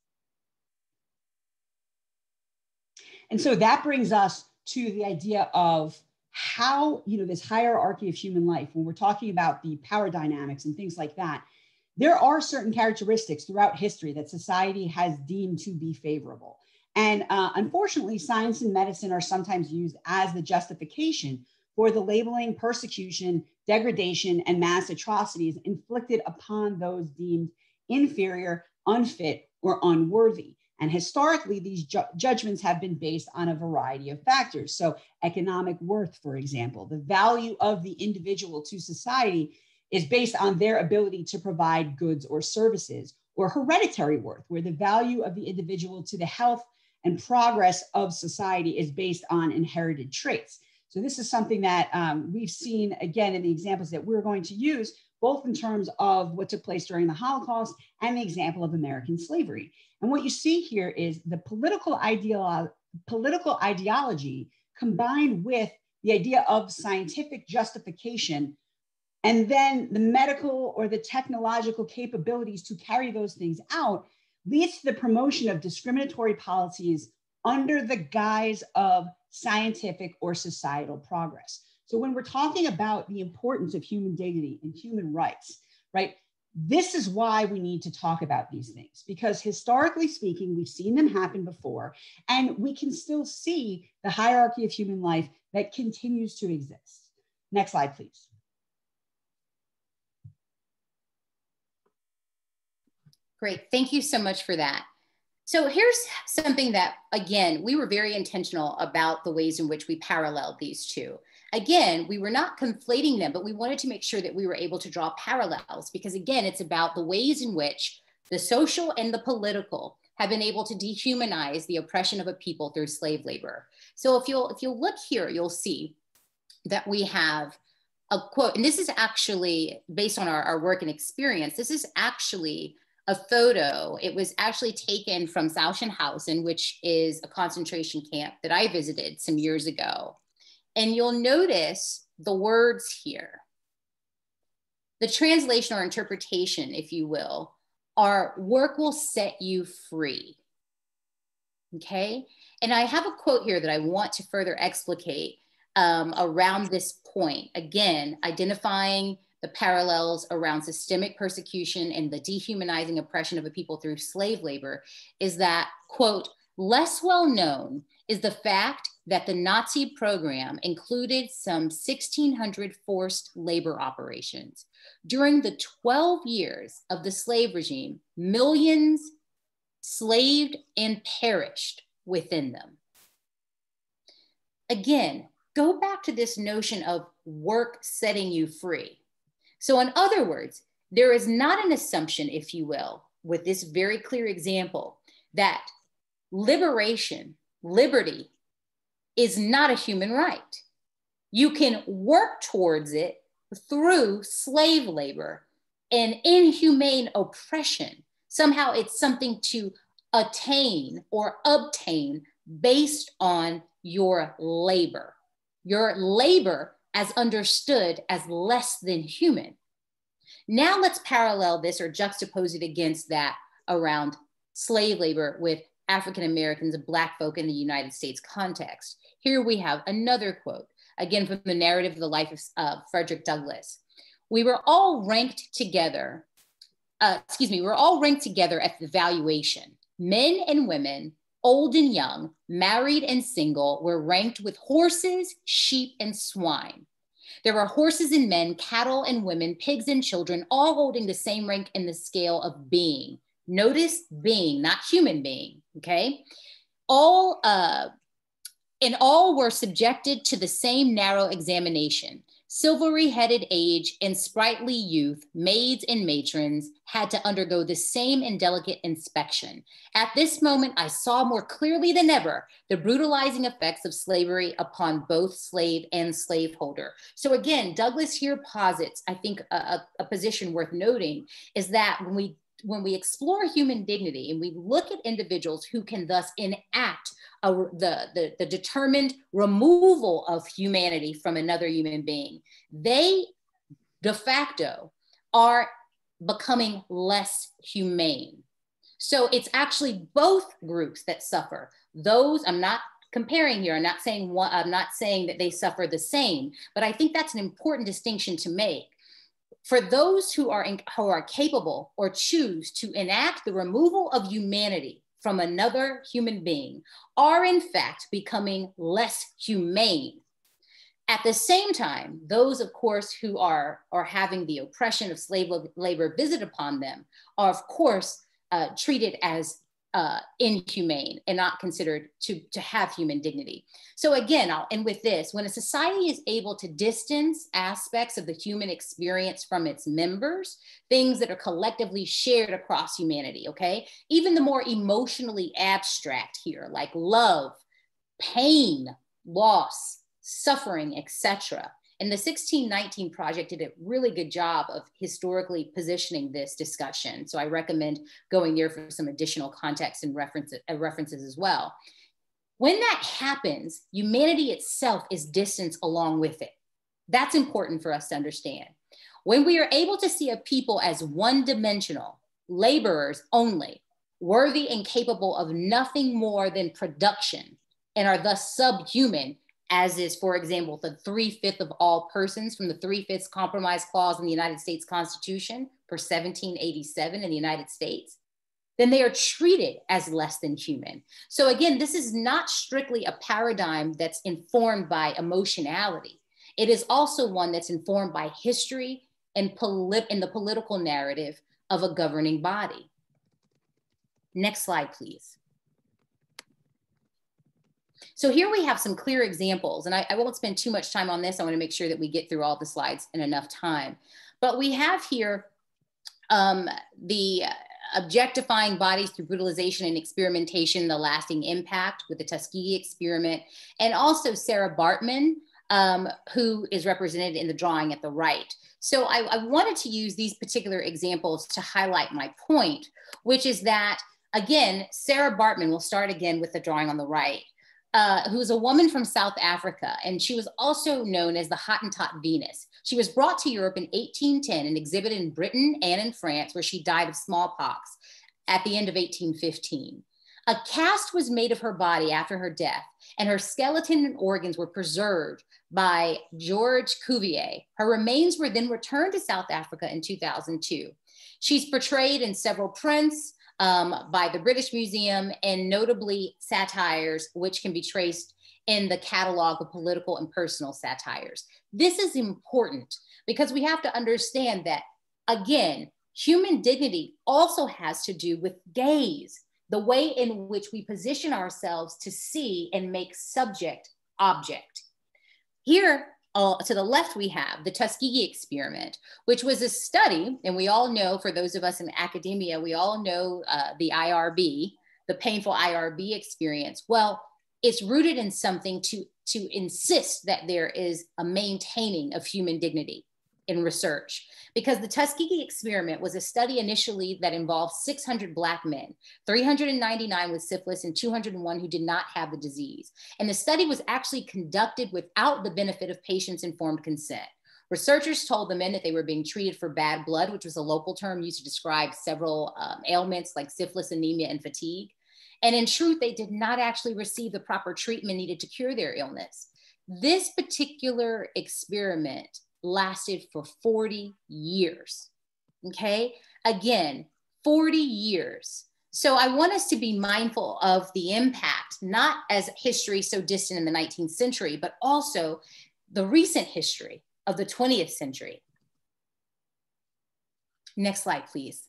And so that brings us to the idea of how, you know, this hierarchy of human life, when we're talking about the power dynamics and things like that, there are certain characteristics throughout history that society has deemed to be favorable. And uh, unfortunately, science and medicine are sometimes used as the justification for the labeling, persecution, degradation, and mass atrocities inflicted upon those deemed inferior, unfit, or unworthy. And historically, these ju- judgments have been based on a variety of factors. So, economic worth, for example, the value of the individual to society is based on their ability to provide goods or services, or hereditary worth, where the value of the individual to the health and progress of society is based on inherited traits. So this is something that um, we've seen again in the examples that we're going to use, both in terms of what took place during the Holocaust and the example of American slavery. And what you see here is the political ideolo- political ideology combined with the idea of scientific justification and then the medical or the technological capabilities to carry those things out leads to the promotion of discriminatory policies under the guise of scientific or societal progress. So when we're talking about the importance of human dignity and human rights, right? This is why we need to talk about these things because historically speaking, we've seen them happen before, and we can still see the hierarchy of human life that continues to exist. Next slide, please. Great. Thank you so much for that. So here's something that, again, we were very intentional about the ways in which we paralleled these two. Again, we were not conflating them, but we wanted to make sure that we were able to draw parallels because, again, it's about the ways in which the social and the political have been able to dehumanize the oppression of a people through slave labor. So if you'll if you'll look here, you'll see that we have a quote, and this is actually based on our, our work and experience. This is actually a photo. It was actually taken from Sachsenhausen, which is a concentration camp that I visited some years ago. And you'll notice the words here. The translation or interpretation, if you will, are work will set you free. Okay. And I have a quote here that I want to further explicate um, around this point. Again, identifying the parallels around systemic persecution and the dehumanizing oppression of a people through slave labor is that, quote, less well known is the fact that the Nazi program included some 1,600 forced labor operations. During the 12 years of the slave regime, millions slaved and perished within them. Again, go back to this notion of work setting you free. So, in other words, there is not an assumption, if you will, with this very clear example that liberation, liberty, is not a human right. You can work towards it through slave labor and inhumane oppression. Somehow it's something to attain or obtain based on your labor. Your labor as understood as less than human. Now let's parallel this or juxtapose it against that around slave labor with African Americans and Black folk in the United States context. Here we have another quote, again from the narrative of the life of uh, Frederick Douglass. We were all ranked together, uh, excuse me, we were all ranked together at the valuation. Men and women, old and young, married and single, were ranked with horses, sheep, and swine. There were horses and men, cattle and women, pigs and children, all holding the same rank in the scale of being. Notice being, not human being, okay? All, uh, and all were subjected to the same narrow examination. Silvery headed age and sprightly youth, maids and matrons, had to undergo the same indelicate inspection. At this moment, I saw more clearly than ever the brutalizing effects of slavery upon both slave and slaveholder. So, again, Douglass here posits, I think, a, a position worth noting is that when we when we explore human dignity and we look at individuals who can thus enact a, the, the, the determined removal of humanity from another human being, they de facto are becoming less humane. So it's actually both groups that suffer. Those, I'm not comparing here, I'm not saying one, I'm not saying that they suffer the same, but I think that's an important distinction to make. For those who are, in, who are capable or choose to enact the removal of humanity from another human being are in fact becoming less humane. At the same time, those, of course, who are, are having the oppression of slave labor visited upon them are, of course, uh, treated as uh, inhumane and not considered to, to have human dignity. So again, I'll end with this. When a society is able to distance aspects of the human experience from its members, things that are collectively shared across humanity, okay? Even the more emotionally abstract here, like love, pain, loss, suffering, etc. And the 1619 project did a really good job of historically positioning this discussion. So I recommend going there for some additional context and references, uh, references as well. When that happens, humanity itself is distanced along with it. That's important for us to understand. When we are able to see a people as one dimensional, laborers only, worthy and capable of nothing more than production, and are thus subhuman, as is, for example, the three fifth of all persons from the three fifths compromise clause in the United States Constitution for 1787 in the United States, then they are treated as less than human. So, again, this is not strictly a paradigm that's informed by emotionality. It is also one that's informed by history and polit- in the political narrative of a governing body. Next slide, please. So here we have some clear examples, and I, I won't spend too much time on this. I want to make sure that we get through all the slides in enough time. But we have here um, the objectifying bodies through brutalization and experimentation, the lasting impact with the Tuskegee experiment, and also Sarah Baartman, um, who is represented in the drawing at the right. So I, I wanted to use these particular examples to highlight my point, which is that, again, Sarah Baartman, will start again with the drawing on the right, uh, who was a woman from South Africa, and she was also known as the Hottentot Venus. She was brought to Europe in 1810 and exhibited in Britain and in France, where she died of smallpox at the end of 1815. A cast was made of her body after her death, and her skeleton and organs were preserved by George Cuvier. Her remains were then returned to South Africa in 2002. She's portrayed in several prints um, by the British Museum and notably satires, which can be traced in the catalog of political and personal satires. This is important because we have to understand that, again, human dignity also has to do with gaze, the way in which we position ourselves to see and make subject object. Here, uh, to the left, we have the Tuskegee experiment, which was a study, and we all know, for those of us in academia, we all know uh, the IRB, the painful IRB experience. Well, it's rooted in something to, to insist that there is a maintaining of human dignity in research because the Tuskegee experiment was a study initially that involved 600 Black men, 399 with syphilis, and 201 who did not have the disease. And the study was actually conducted without the benefit of patients' informed consent. Researchers told the men that they were being treated for bad blood, which was a local term used to describe several um, ailments like syphilis, anemia, and fatigue. And in truth, they did not actually receive the proper treatment needed to cure their illness. This particular experiment lasted for 40 years. Okay. Again, 40 years. So I want us to be mindful of the impact, not as history so distant in the 19th century, but also the recent history of the 20th century. Next slide, please.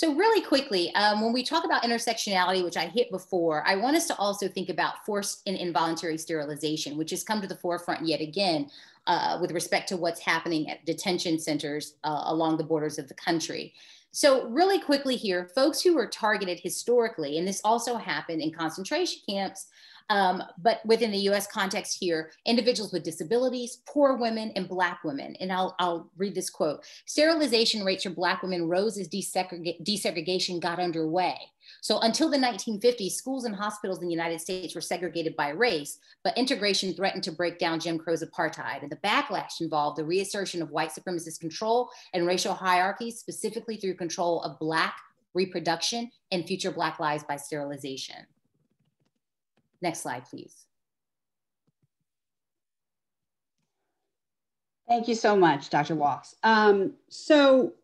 So really quickly, um, when we talk about intersectionality, which I hit before, I want us to also think about forced and involuntary sterilization, which has come to the forefront yet again uh, with respect to what's happening at detention centers uh, along the borders of the country. So really quickly here, folks who were targeted historically, and this also happened in concentration camps, um, but within the US context here, individuals with disabilities, poor women, and Black women. And I'll, I'll read this quote Sterilization rates for Black women rose as desegreg- desegregation got underway. So until the 1950s, schools and hospitals in the United States were segregated by race, but integration threatened to break down Jim Crow's apartheid. And the backlash involved the reassertion of white supremacist control and racial hierarchies, specifically through control of Black reproduction and future Black lives by sterilization. Next slide, please. Thank you so much, Dr. Walkes. Um, so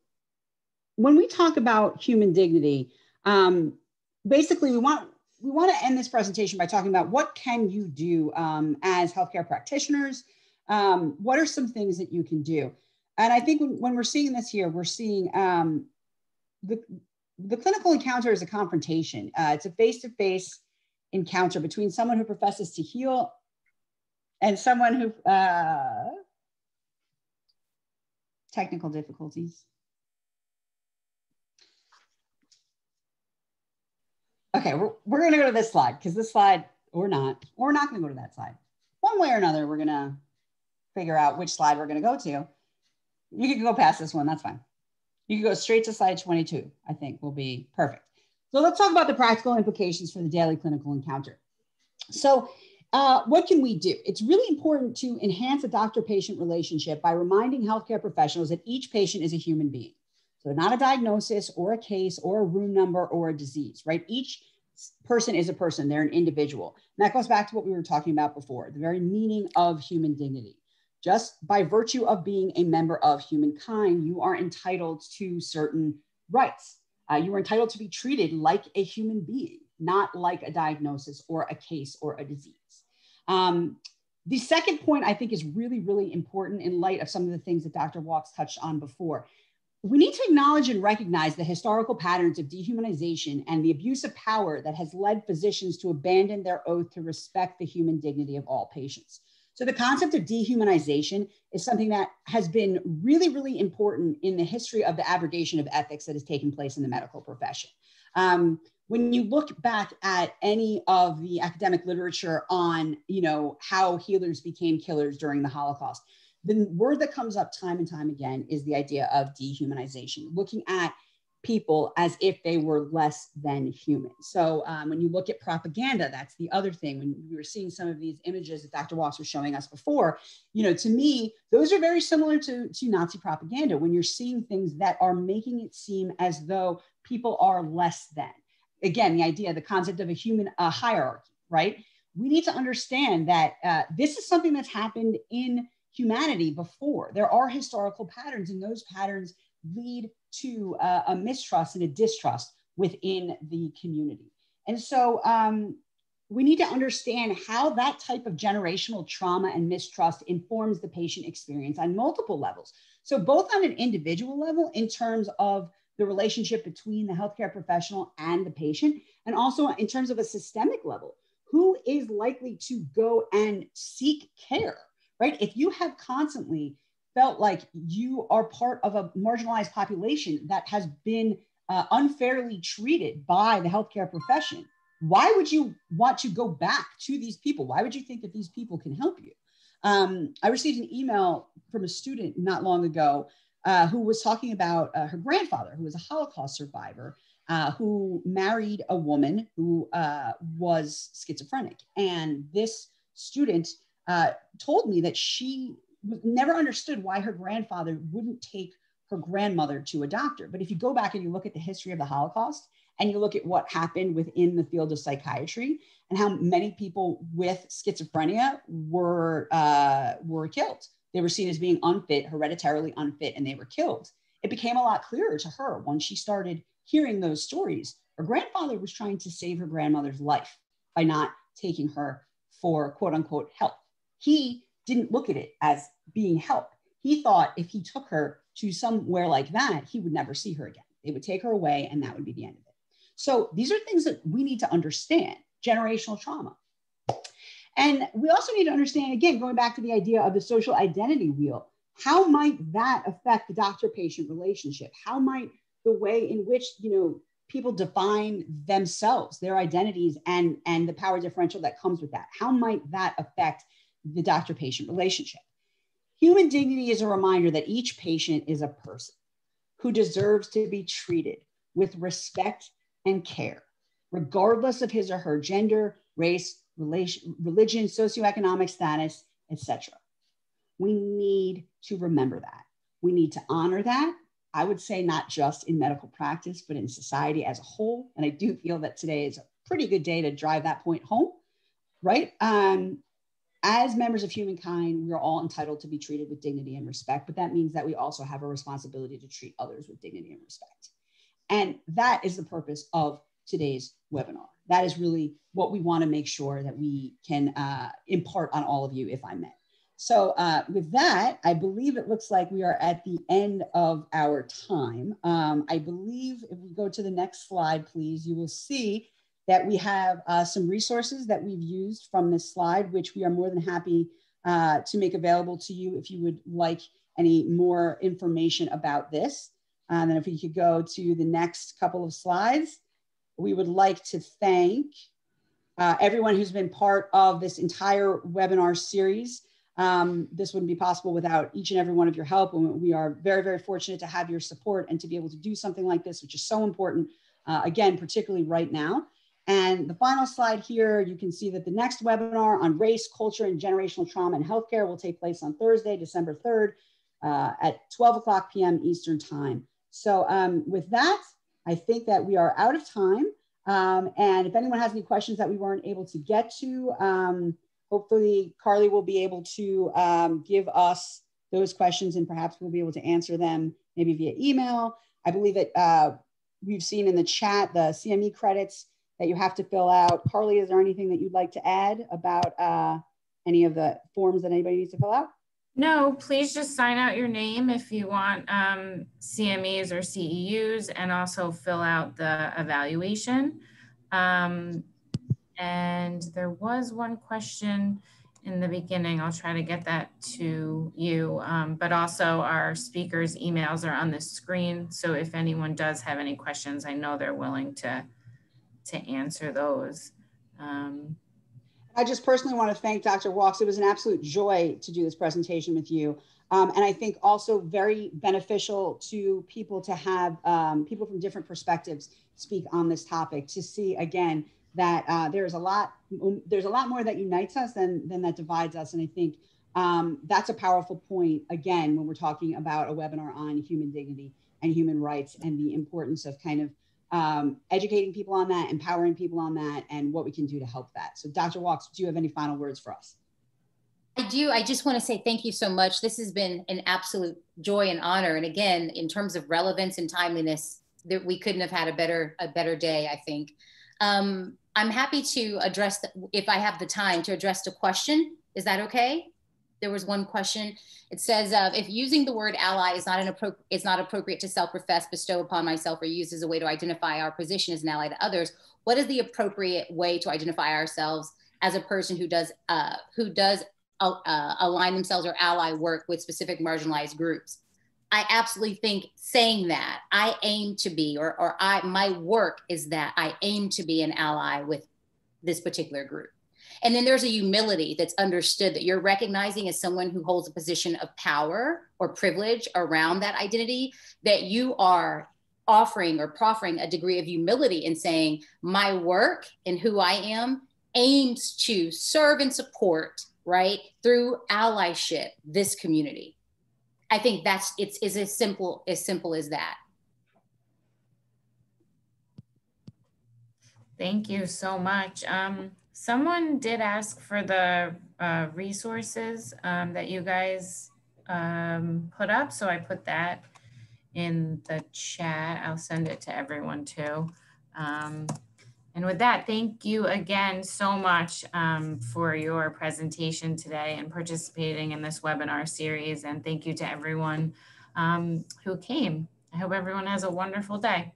when we talk about human dignity, um, basically we want we want to end this presentation by talking about what can you do um, as healthcare practitioners? Um, what are some things that you can do? And I think when, we're seeing this here, we're seeing um, the, the clinical encounter is a confrontation. Uh, it's a face-to-face encounter between someone who professes to heal and someone who uh, technical difficulties. Okay, we're, we're gonna go to this slide because this slide, or not, we're not gonna go to that slide. One way or another, we're gonna figure out which slide we're gonna go to. You can go past this one, that's fine. You can go straight to slide 22, I think will be perfect. So let's talk about the practical implications for the daily clinical encounter. So uh, what can we do? It's really important to enhance a doctor-patient relationship by reminding healthcare professionals that each patient is a human being. So not a diagnosis or a case or a room number or a disease, right? Each person is a person, they're an individual. And that goes back to what we were talking about before, the very meaning of human dignity. Just by virtue of being a member of humankind, you are entitled to certain rights. Uh, you are entitled to be treated like a human being, not like a diagnosis or a case or a disease. Um, the second point I think is really, really important in light of some of the things that Dr. Walkes touched on before. We need to acknowledge and recognize the historical patterns of dehumanization and the abuse of power that has led physicians to abandon their oath to respect the human dignity of all patients. So the concept of dehumanization is something that has been really, really important in the history of the abrogation of ethics that has taken place in the medical profession. Um, when you look back at any of the academic literature on, you know, how healers became killers during the Holocaust, the word that comes up time and time again is the idea of dehumanization, looking at people as if they were less than human. So um, when you look at propaganda, that's the other thing. When we were seeing some of these images that Dr. Walkes was showing us before, you know, to me, those are very similar to, to Nazi propaganda when you're seeing things that are making it seem as though people are less than. Again, the idea, the concept of a human uh, hierarchy, right? We need to understand that uh, this is something that's happened in humanity before. There are historical patterns, and those patterns lead to uh, a mistrust and a distrust within the community. And so um, we need to understand how that type of generational trauma and mistrust informs the patient experience on multiple levels. So, both on an individual level, in terms of the relationship between the healthcare professional and the patient, and also in terms of a systemic level, who is likely to go and seek care, right? If you have constantly felt like you are part of a marginalized population that has been uh, unfairly treated by the healthcare profession, why would you want to go back to these people? Why would you think that these people can help you? Um, I received an email from a student not long ago uh, who was talking about uh, her grandfather, who was a Holocaust survivor, uh, who married a woman who uh, was schizophrenic. And this student uh, told me that she never understood why her grandfather wouldn't take her grandmother to a doctor. But if you go back and you look at the history of the Holocaust and you look at what happened within the field of psychiatry and how many people with schizophrenia were uh, were killed, they were seen as being unfit, hereditarily unfit, and they were killed. It became a lot clearer to her when she started hearing those stories. Her grandfather was trying to save her grandmother's life by not taking her for quote unquote help. He didn't look at it as being help. He thought if he took her to somewhere like that, he would never see her again. They would take her away, and that would be the end of it. So these are things that we need to understand generational trauma. And we also need to understand, again, going back to the idea of the social identity wheel, how might that affect the doctor patient relationship? How might the way in which, you know, people define themselves, their identities, and, and the power differential that comes with that, how might that affect the doctor patient relationship? Human dignity is a reminder that each patient is a person who deserves to be treated with respect and care, regardless of his or her gender, race, relation, religion, socioeconomic status, etc. We need to remember that. We need to honor that. I would say not just in medical practice, but in society as a whole. And I do feel that today is a pretty good day to drive that point home, right? Um, as members of humankind, we are all entitled to be treated with dignity and respect, but that means that we also have a responsibility to treat others with dignity and respect. And that is the purpose of today's webinar. That is really what we want to make sure that we can uh, impart on all of you, if I may. So uh, with that, I believe it looks like we are at the end of our time. Um, I believe if we go to the next slide, please, you will see that we have uh, some resources that we've used from this slide, which we are more than happy uh, to make available to you if you would like any more information about this. And then if we could go to the next couple of slides, we would like to thank uh, everyone who's been part of this entire webinar series. Um, this wouldn't be possible without each and every one of your help. And we are very, very fortunate to have your support and to be able to do something like this, which is so important, uh, again, particularly right now. And the final slide here, you can see that the next webinar on race, culture, and generational trauma in healthcare will take place on Thursday, December 3rd uh, at 12 o'clock p.m. Eastern time. So um, with that, I think that we are out of time. Um, and if anyone has any questions that we weren't able to get to, um, hopefully Carly will be able to um, give us those questions and perhaps we'll be able to answer them maybe via email. I believe that uh, we've seen in the chat the CME credits that you have to fill out. Carly, is there anything that you'd like to add about uh, any of the forms that anybody needs to fill out? No, please just sign out your name if you want um, CMEs or CEUs and also fill out the evaluation. Um, and there was one question in the beginning. I'll try to get that to you, um, but also our speakers' emails are on the screen. So if anyone does have any questions, I know they're willing to to answer those. Um, I just personally want to thank Dr. Walkes. It was an absolute joy to do this presentation with you. Um, and I think also very beneficial to people to have um, people from different perspectives speak on this topic to see again that uh, there's a lot there's a lot more that unites us than than that divides us. And I think um, that's a powerful point again when we're talking about a webinar on human dignity and human rights and the importance of kind of um, educating people on that, empowering people on that, and what we can do to help that. So, Dr. Walkes, do you have any final words for us? I do. I just want to say thank you so much. This has been an absolute joy and honor. And again, in terms of relevance and timeliness, that we couldn't have had a better a better day. I think. Um, I'm happy to address the, if I have the time to address the question. Is that okay? There was one question. It says, uh, if using the word ally is not an appro- is not appropriate to self-profess, bestow upon myself, or use as a way to identify our position as an ally to others, what is the appropriate way to identify ourselves as a person who does uh, who does uh, align themselves or ally work with specific marginalized groups. I absolutely think saying that I aim to be, or, or I, my work is that I aim to be an ally with this particular group. And then there's a humility that's understood that you're recognizing as someone who holds a position of power or privilege around that identity, that you are offering or proffering a degree of humility in saying, my work and who I am aims to serve and support right through allyship this community. I think that's it's is as simple as simple as that. Thank you so much. Um, someone did ask for the uh, resources um, that you guys um, put up so i put that in the chat i'll send it to everyone too um, and with that, thank you again so much um, for your presentation today and participating in this webinar series. And thank you to everyone um, who came. I hope everyone has a wonderful day.